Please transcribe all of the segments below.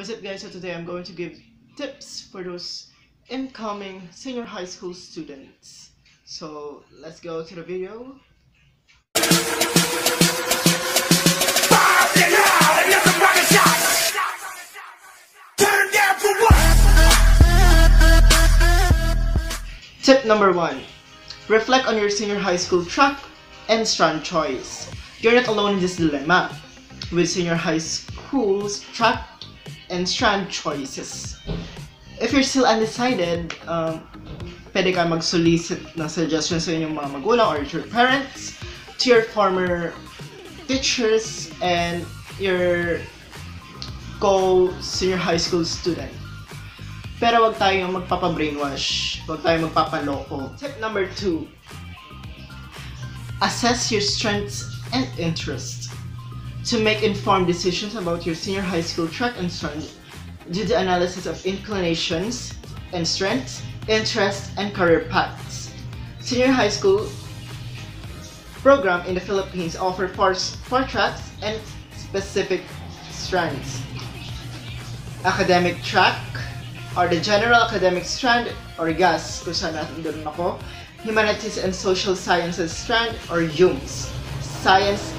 What's up guys, so today I'm going to give tips for those incoming senior high school students. So let's go to the video. Tip number one. Reflect on your senior high school track and strand choice. You're not alone in this dilemma. With senior high school's track and strand choices. If you're still undecided, um, pwede ka mag-solicit ng suggestions sa inyong mga magulang or your parents, to your former teachers, and your co-senior high school student. Pero wag tayong magpapa-brainwash. Wag tayong magpapaloko. Tip number two. Assess your strengths and interests. To make informed decisions about your senior high school track and strand, do the analysis of inclinations and strengths, interests, and career paths. Senior high school program in the Philippines offer four, four tracks and specific strands. Academic track, or the General Academic Strand, or GAS, kung saan natin. Humanities and Social Sciences Strand, or HUMS. Science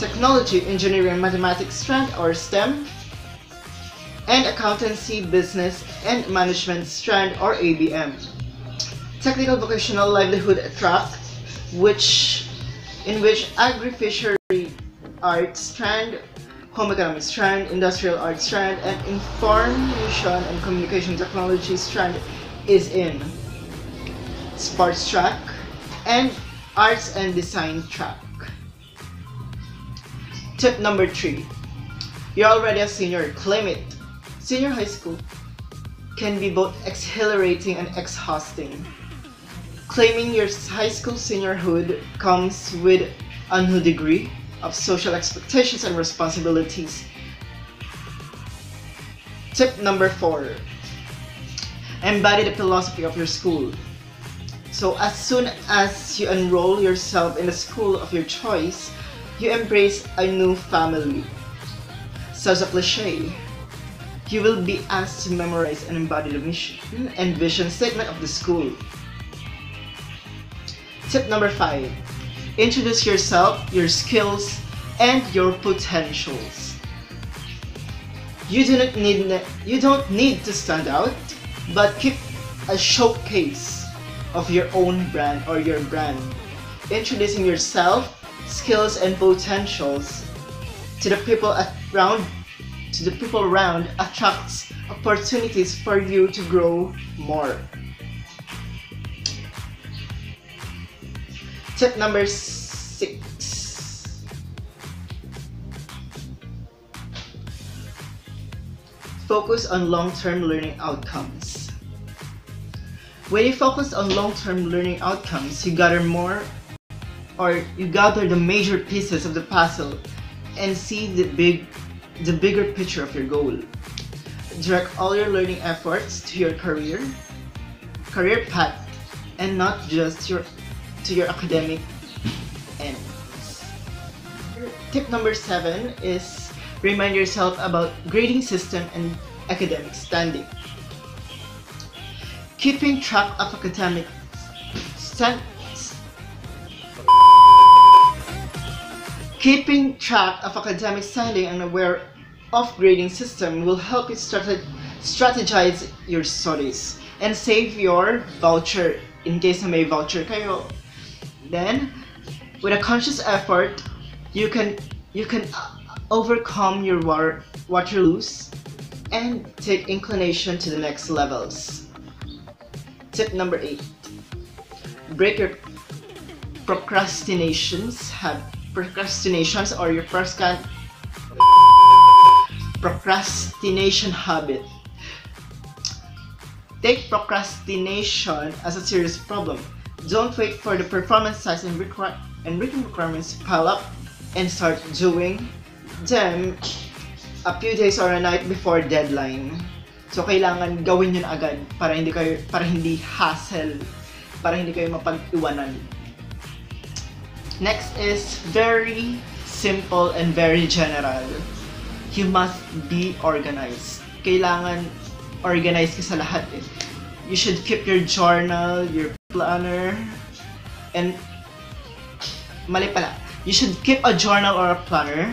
Technology, Engineering, Mathematics strand or STEM, and Accountancy, Business, and Management strand or ABM. Technical Vocational Livelihood track, which in which Agri-Fishery Arts strand, Home Economics strand, Industrial Arts strand, and Information and Communication Technology strand is in. Sports track, and Arts and Design track. Tip number three. You're already a senior, claim it. Senior high school can be both exhilarating and exhausting. Claiming your high school seniorhood comes with a new degree of social expectations and responsibilities. Tip number four. Embody the philosophy of your school. So as soon as you enroll yourself in the school of your choice, you embrace a new family. Sounds a cliche. You will be asked to memorize and embody the mission and vision statement of the school. Tip number five. Introduce yourself, your skills, and your potentials. You do not need you don't need to stand out, but keep a showcase of your own brand or your brand. Introducing yourself, skills, and potentials to the people around to the people around attracts opportunities for you to grow more. Tip number six. Focus on long-term learning outcomes. When you focus on long-term learning outcomes, you gather more or you gather the major pieces of the puzzle and see the big the bigger picture of your goal. Direct all your learning efforts to your career, career path, and not just your to your academic ends. Tip number seven is remind yourself about grading system and academic standing. Keeping track of academic stand Keeping track of academic standing and aware of grading system will help you strate strategize your studies and save your voucher in case na may voucher kayo. Then, with a conscious effort, you can you can uh, overcome your water waterloos and take inclination to the next levels. Tip number 8. Break your procrastinations habit procrastinations or your first can procrastination habit. Take procrastination as a serious problem. Don't wait for the performance size and, require and written requirements to pile up and start doing them a few days or a night before deadline. So kailangan gawin yun agad para hindi kayo para hindi hassle, para hindi kayo mapag-iwanan. Next is very simple and very general. you must be organized. Kailangan organized ka sa lahat eh. You should keep your journal, your planner, and mali pala. You should keep a journal or a planner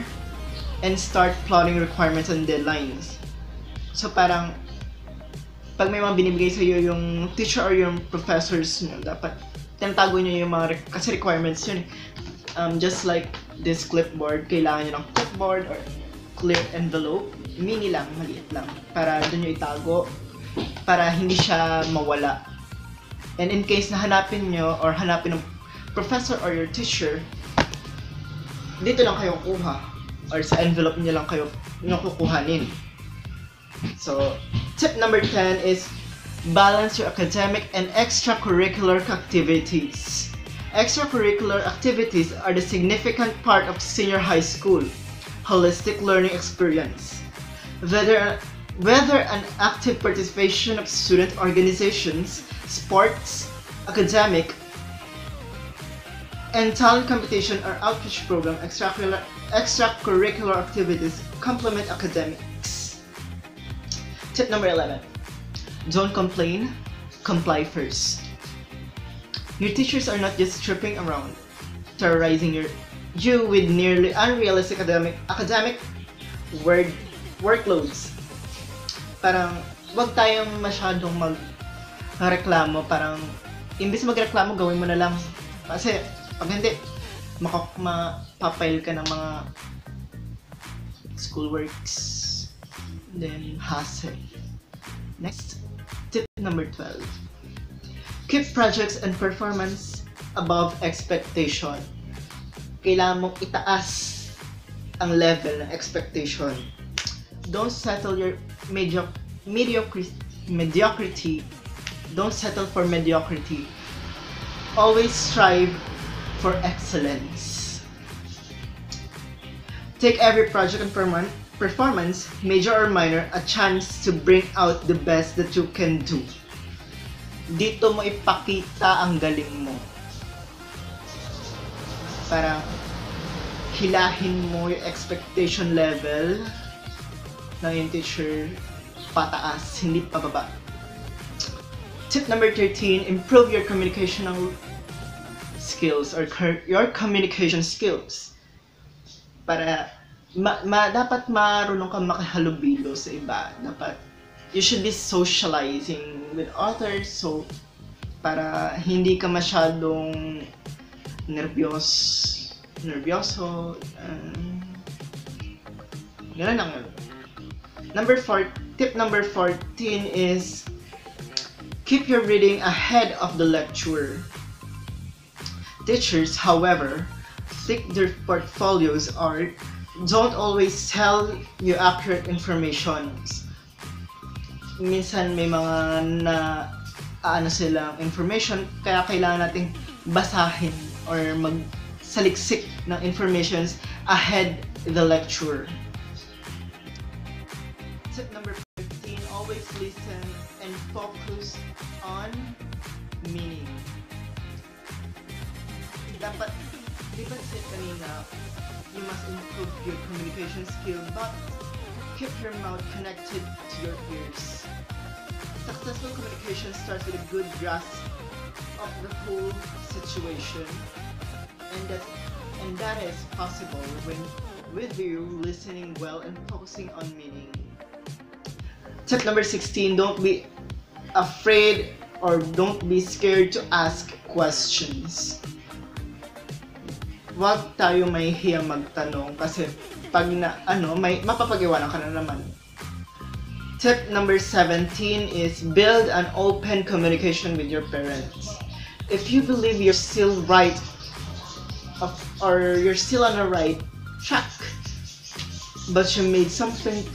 and start plotting requirements and deadlines. So parang pag may mga binibigay sa iyo yung teacher or yung professors nyo, dapat tinatago nyo yung mga re- kasi requirements yun. Um, just like this clipboard, kailangan nyo ng clipboard or clear envelope. Mini lang, maliit lang. Para doon nyo itago. Para hindi siya mawala. And in case na hanapin nyo or hanapin ng professor or your teacher, dito lang kayo kuha. Or sa envelope nyo lang kayo nyo. So, tip number 10 is balance your academic and extracurricular activities. Extracurricular activities are the significant part of senior high school holistic learning experience. Whether whether an active participation of student organizations, sports, academic, and talent competition or outreach program, extracurricular, extracurricular activities complement academics. Tip number 11. Don't complain, comply first. Your teachers are not just tripping around, terrorizing your you with nearly unrealistic academic academic word workloads. Parang wag tayong masyadong mag reklamo, parang imbis magreklamo, gawin mo na lang. Kasi pag hindi, maka, mapapile ka ng mga schoolworks, then hassle. Next, tip number 12. Keep projects and performance above expectation. Kailangan mong itaas ang level ng expectation. Don't settle your medio- mediocre- mediocrity. Don't settle for mediocrity. Always strive for excellence. Take every project and perform- performance, major or minor, a chance to bring out the best that you can do. Dito mo ipakita ang galing mo. Parang hilahin mo yung expectation level ng yung teacher pataas, hindi pababa. Tip number 13, improve your communicational skills or your communication skills. Para ma, ma dapat marunong kang makihalubilo sa iba. Dapat you should be socializing with others so para hindi ka masyadong nervyos nervyoso um, ganun yun. number 4 tip number 14 is keep your reading ahead of the lecture teachers however think their portfolios are don't always tell you accurate information minsan may mga na ano silang information kaya kailangan nating basahin or magsaliksik ng informations ahead the lecture. Tip number 15, always listen and focus on meaning. Dapat, ba said kanina, you must improve your communication skill, but keep your mouth connected to your ears. Successful communication starts with a good grasp of the whole situation, and that and that is possible when with you listening well and focusing on meaning. Tip number 16, don't be afraid or don't be scared to ask questions. Huwag tayo may hiya magtanong kasi pag na, ano, may mapapagawa ka na naman. Tip number 17 is build an open communication with your parents. If you believe you're still right of, or you're still on the right track, but you made something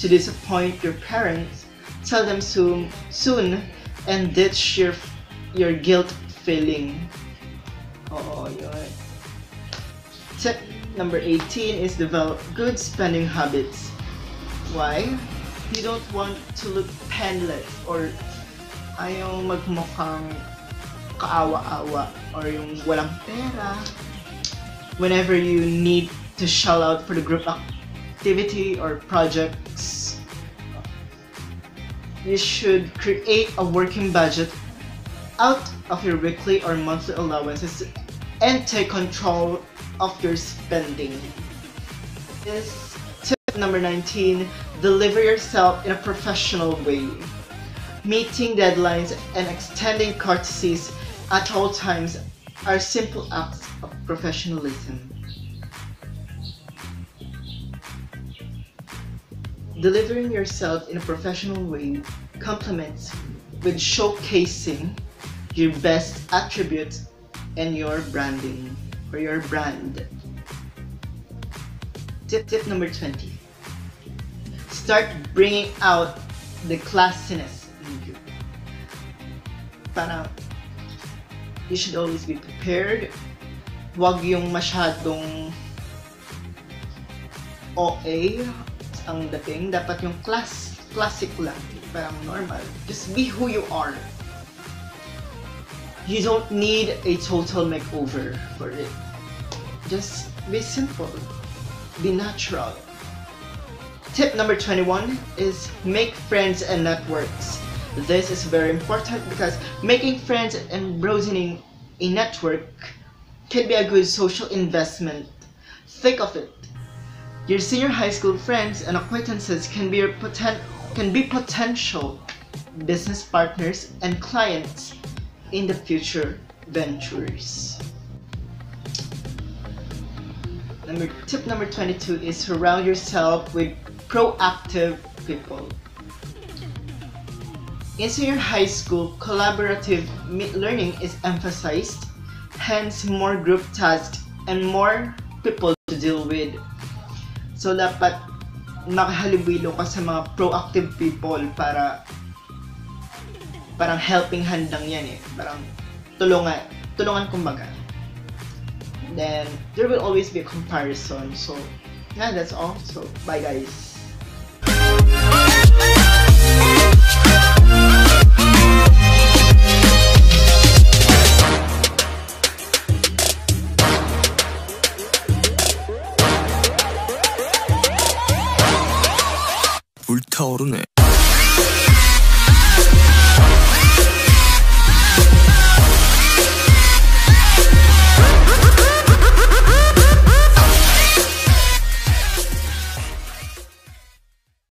to disappoint your parents, tell them soon, soon and ditch your your guilt feeling. Oo, yun. Tip number 18 is develop good spending habits. Why? You don't want to look penniless or ayaw magmukhang kaawa-awa or yung walang pera whenever you need to shell out for the group activity or projects, you should create a working budget out of your weekly or monthly allowances and take control of your spending. This tip number 19 deliver yourself in a professional way. Meeting deadlines and extending courtesies at all times are simple acts of professionalism. Delivering yourself in a professional way complements with showcasing your best attributes and your branding or your brand. Tip tip number 20. Start bringing out the classiness in you. Parang you should always be prepared. Huwag yung masyadong OA ang dating. Dapat yung class, classic lang. Parang normal. Just be who you are. You don't need a total makeover for it. Just be simple. Be natural. Tip number 21 is make friends and networks. This is very important because making friends and broadening a network can be a good social investment. Think of it. Your senior high school friends and acquaintances can be poten- can be potential business partners and clients in the future ventures. Number tip number 22 is surround yourself with proactive people. In senior high school, collaborative learning is emphasized, hence more group tasks and more people to deal with So, dapat makahalubilo ka sa mga proactive people para parang helping hand lang yan eh. Parang tulungan, tulungan kumbaga. Then, there will always be a comparison. So, yeah, that's all. So, bye guys.